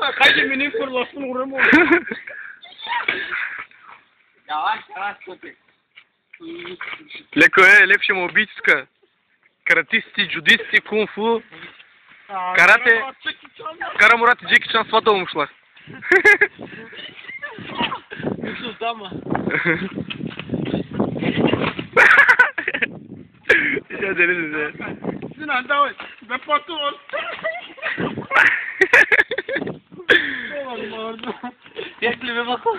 Kaç eminim fırlasın vururum onu. Yavaş yavaş köpek. Леко е, лепше му убийцка. Каратисти, джудисти, кунг-фу. Карате. Кара Мурат и Джеки Чан сватал му шла. Sus dama. Ya deniz ya. gördüm. Reklime bakın.